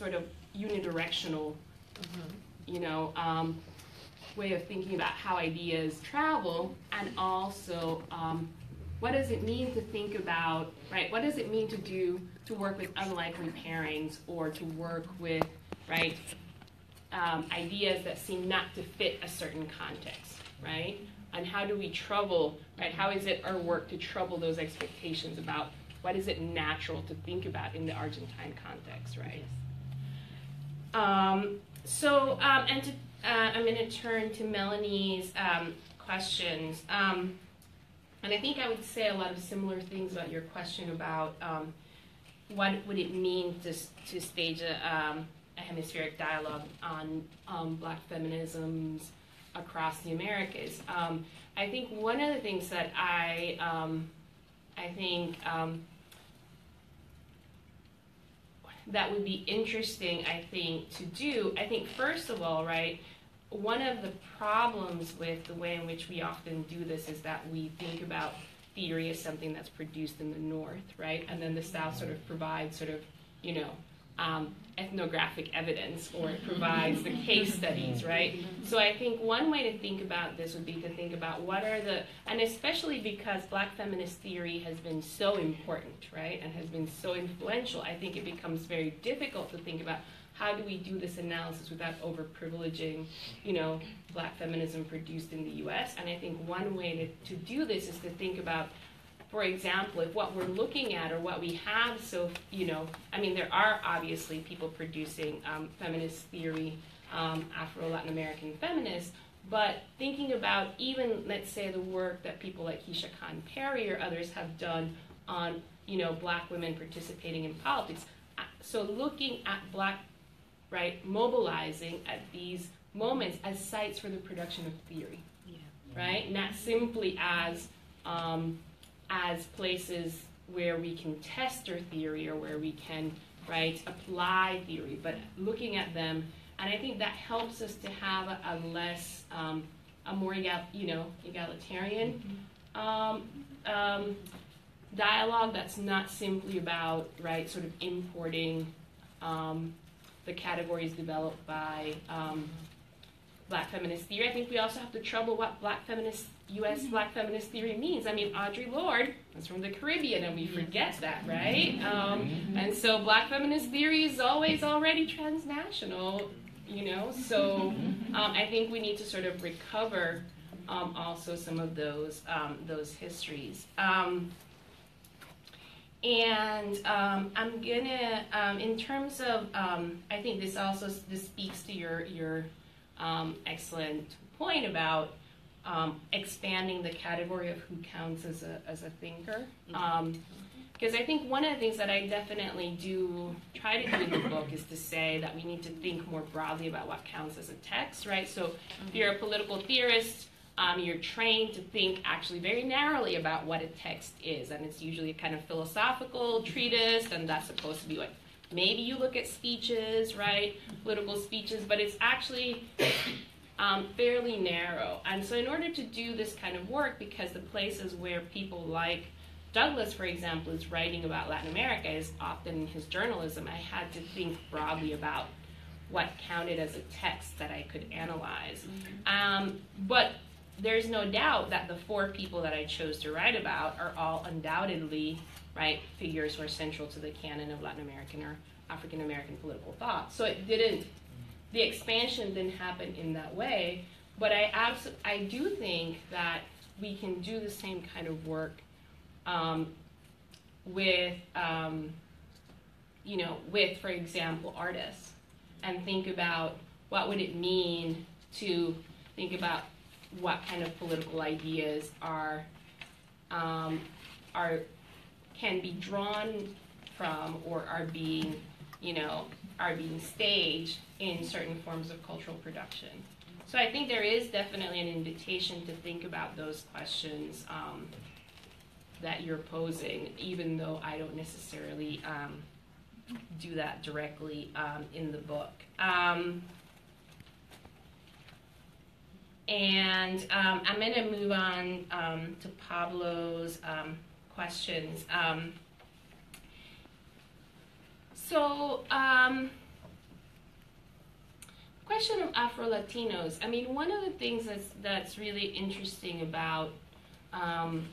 sort of unidirectional, Mhm. you know, um, way of thinking about how ideas travel, and also um, what does it mean to think about, right? What does it mean to do to work with unlikely pairings or to work with, right, um, ideas that seem not to fit a certain context, right? And how do we trouble, right? How is it our work to trouble those expectations about what is it natural to think about in the Argentine context, right? Um, so, um, and to, uh, I'm going to turn to Melanie's um, questions. Um, and I think I would say a lot of similar things about your question about um, what would it mean to, to stage a, um, a hemispheric dialogue on black feminisms across the Americas. I think one of the things that I, I think that would be interesting, I think, to do, I think, first of all, right, one of the problems with the way in which we often do this is that we think about theory as something that's produced in the north, right? And then the south sort of provides sort of, you know, um, ethnographic evidence or it provides the case studies, right? So I think one way to think about this would be to think about what are the, and especially because black feminist theory has been so important, right, and has been so influential, I think it becomes very difficult to think about how do we do this analysis without overprivileging, you know, black feminism produced in the U.S. And I think one way to, to do this is to think about for example, if what we're looking at or what we have, so, you know, I mean, there are obviously people producing um, feminist theory, um, Afro Latin American feminists, but thinking about even, let's say, the work that people like Keisha Khan Perry or others have done on, you know, black women participating in politics. Uh, so looking at black, right, mobilizing at these moments as sites for the production of theory, Yeah. right? Not simply as, um, as places where we can test our theory or where we can right apply theory but looking at them and i think that helps us to have a, a less um, a more egal, you know egalitarian um, um, dialogue that's not simply about right sort of importing um, the categories developed by um, black feminist theory. I think we also have to trouble what black feminist U.S. black feminist theory means. I mean, Audre Lorde was from the Caribbean, and we forget that, right? Um, and so, black feminist theory is always already transnational, you know. So, um, I think we need to sort of recover um, also some of those um, those histories. Um, and um, I'm gonna, um, in terms of, um, I think this also this speaks to your your um, excellent point about um, expanding the category of who counts as a as a thinker. Because I think one of the things that I definitely do try to do in the book is to say that we need to think more broadly about what counts as a text, right? So if you're a political theorist, um, you're trained to think actually very narrowly about what a text is, and it's usually a kind of philosophical treatise, and that's supposed to be what maybe you look at speeches, right, political speeches, but it's actually um, fairly narrow. And so, in order to do this kind of work, because the places where people like Douglass, for example, is writing about Latin America, is often in his journalism, I had to think broadly about what counted as a text that I could analyze. Um, but there's no doubt that the four people that I chose to write about are all undoubtedly right figures who are central to the canon of Latin American or African American political thought. So it didn't the expansion didn't happen in that way, but I abso- I do think that we can do the same kind of work um, with um, you know with for example artists and think about what would it mean to think about what kind of political ideas are um, are can be drawn from or are being you know are being staged in certain forms of cultural production. So I think there is definitely an invitation to think about those questions um, that you're posing, even though I don't necessarily um, do that directly um, in the book. Um, and um, I'm going to move on um, to Pablo's questions. So, um, question of Afro Latinos, I mean, one of the things that's that's really interesting about um,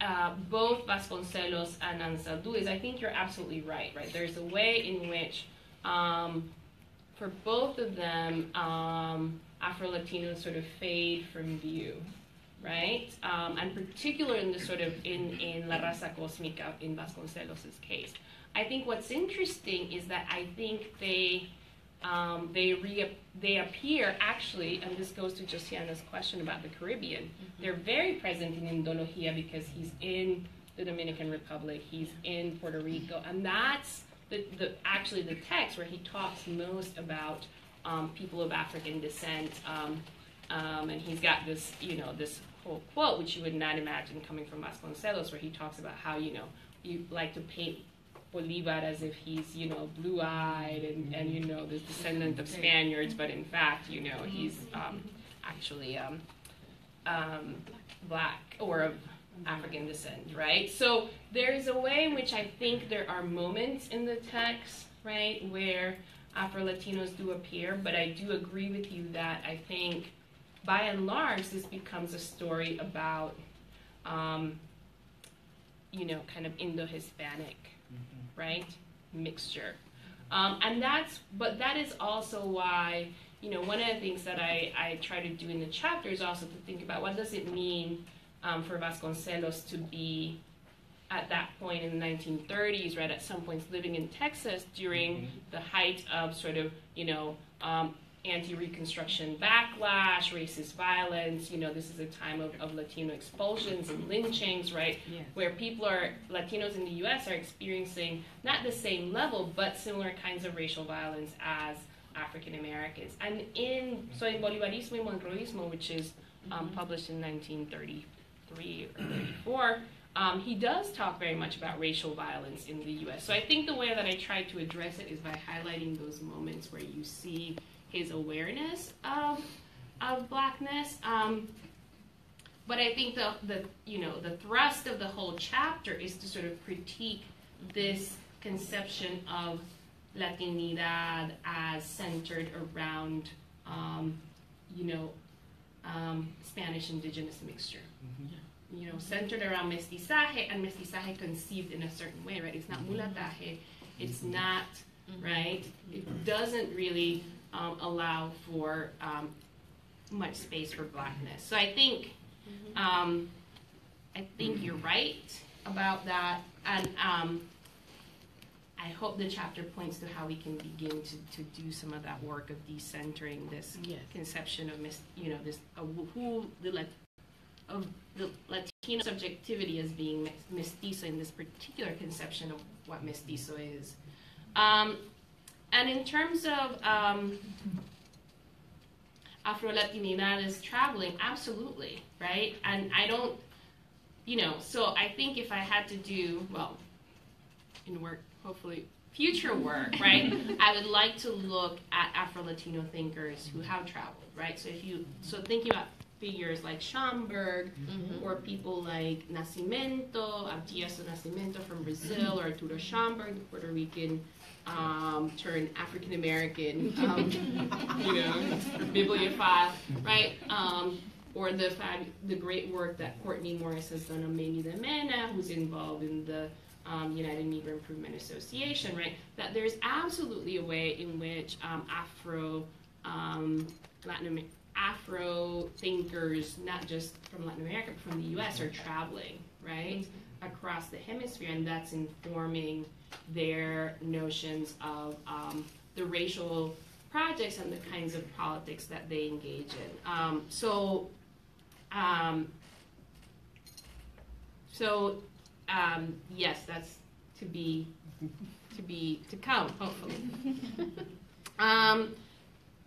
uh, both Vasconcelos and Anzaldúa is I think you're absolutely right. Right, there's a way in which um, for both of them, um, Afro Latinos sort of fade from view, right? Um, and particularly in the sort of in in La Raza Cósmica in Vasconcelos' case. I think what's interesting is that I think they um, they re- they appear actually, and this goes to Jossianna's question about the Caribbean. Mm-hmm. They're very present in Indología because he's in the Dominican Republic, he's in Puerto Rico, and that's the, the actually the text where he talks most about um, people of African descent. Um, and he's got this, you know, this whole quote, which you would not imagine coming from Vasconcelos, where he talks about how, you know, you like to paint Bolivar as if he's, you know, blue-eyed and, and you know, this descendant of Spaniards, but in fact, you know, he's um, actually um, um, black or of African descent, right? So there's a way in which I think there are moments in the text, right, where Afro Latinos do appear, but I do agree with you that I think by and large this becomes a story about, um, you know, kind of Indo Hispanic right? Mixture. Um, and that's, but that is also why, you know, one of the things that I, I try to do in the chapter is also to think about what does it mean um, for Vasconcelos to be at that point in the 1930s, right, at some points living in Texas during mm-hmm. the height of sort of, you know, um, anti-reconstruction backlash, racist violence. You know, this is a time of, of Latino expulsions and lynchings, right? Where people are Latinos in the U.S. are experiencing not the same level, but similar kinds of racial violence as African Americans. And in so in Bolivarismo y Monroismo, which is um, mm-hmm. published in 1933 or 34. Um, he does talk very much about racial violence in the U.S. So I think the way that I try to address it is by highlighting those moments where you see his awareness of of blackness. Um, but I think the the you know the thrust of the whole chapter is to sort of critique this conception of Latinidad as centered around um, you know um, Spanish indigenous mixture. Mm-hmm. You know, centered around mestizaje and mestizaje conceived in a certain way, right? It's not mulataje, it's mm-hmm. not mm-hmm. right. It doesn't really um, allow for um, much space for blackness. So I think mm-hmm. um, I think you're right about that, and um, I hope the chapter points to how we can begin to, to do some of that work of decentering this yes. conception of mis, you know this uh, who the of the Latino subjectivity as being mestizo in this particular conception of what mestizo is. Um, and in terms of um, Afro Latinidades traveling, absolutely, right? And I don't, you know, so I think if I had to do, well, in work, hopefully future work, right? I would like to look at Afro Latino thinkers who have traveled, right? So if you, so thinking about figures like Schomburg mm-hmm. or people like Nascimento, Abdias Nascimento from Brazil, or Arturo Schomburg, the Puerto Rican um, turned African American, um, you know, bibliophile, right? Um, or the the great work that Courtney Morris has done on Maymie de Mena, who's involved in the um, United Negro Improvement Association, right? That there's absolutely a way in which um, Afro um, Latin Afro thinkers, not just from Latin America, but from the U.S., are traveling, right, across the hemisphere, and that's informing their notions of um, the racial projects and the kinds of politics that they engage in. Um, so, um, so um, yes, that's to be to be to come, hopefully. Um,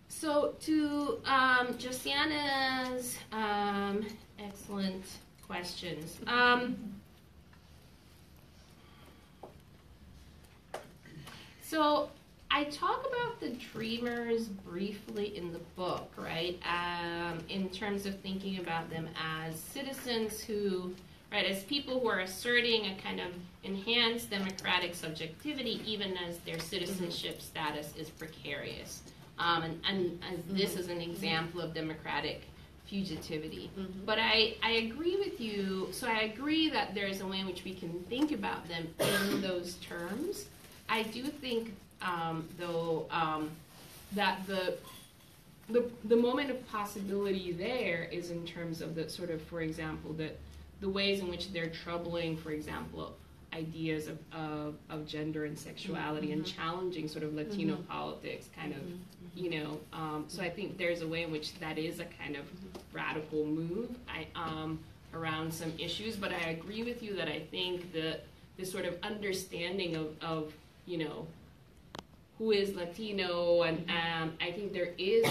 so to um, Jossianna's excellent questions. So I talk about the dreamers briefly in the book, right? Um, in terms of thinking about them as citizens who right? As people who are asserting a kind of enhanced democratic subjectivity, even as their citizenship status is precarious. Um, and, and as this is an example of democratic fugitivity. But I, I agree with you. So I agree that there is a way in which we can think about them in those terms. I do think, um, though, um, that the the, the moment of possibility there is in terms of the sort of, for example, the, the ways in which they're troubling, for example, ideas of, of, of gender and sexuality and challenging sort of Latino politics, kind of, you know. Um, so I think there's a way in which that is a kind of radical move I, um, around some issues. But I agree with you that I think the, the sort of understanding of, of you know, who is Latino, and um, I think there is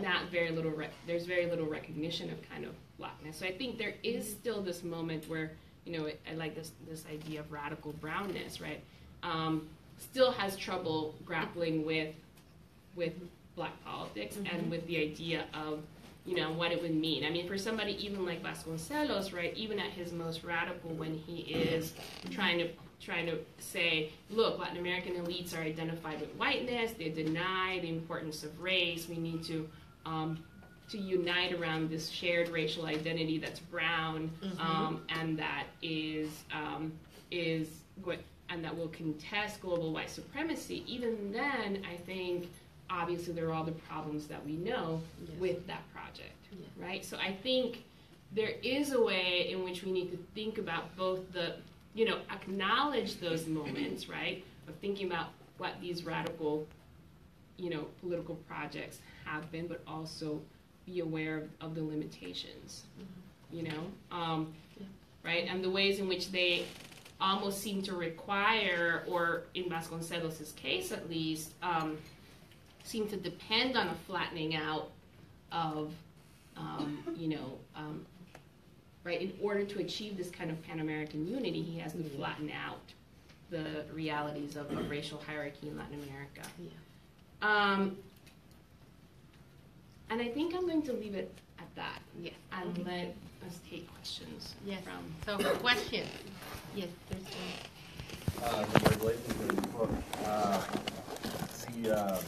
not very little. There's very little recognition of kind of blackness. So I think there is still this moment where you know I like this this idea of radical brownness, right? Um, still has trouble grappling with with black politics and with the idea of you know what it would mean. I mean, for somebody even like Vasconcelos, right? Even at his most radical, when he is trying to trying to say, look, Latin American elites are identified with whiteness. They deny the importance of race. We need to um, to unite around this shared racial identity that's brown um, and that is um, is what and that will contest global white supremacy. Even then, I think obviously there are all the problems that we know Yes. with that project, Yeah. right? So I think there is a way in which we need to think about both the, you know, acknowledge those moments, right, of thinking about what these radical, you know, political projects have been, but also be aware of, of the limitations, you know, um, Yeah. right, and the ways in which they almost seem to require, or in Vasconcelos' case at least, um, seem to depend on a flattening out of, um, you know, um, right, in order to achieve this kind of Pan American unity, he has to Mhm. flatten out the realities of, of racial hierarchy in Latin America. Yeah. Um, and I think I'm going to leave it at that Yes. and let us take questions Yes. from. So question. Yes, there's one. Uh, congratulations on the book. Uh, the, um,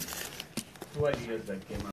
two ideas that came out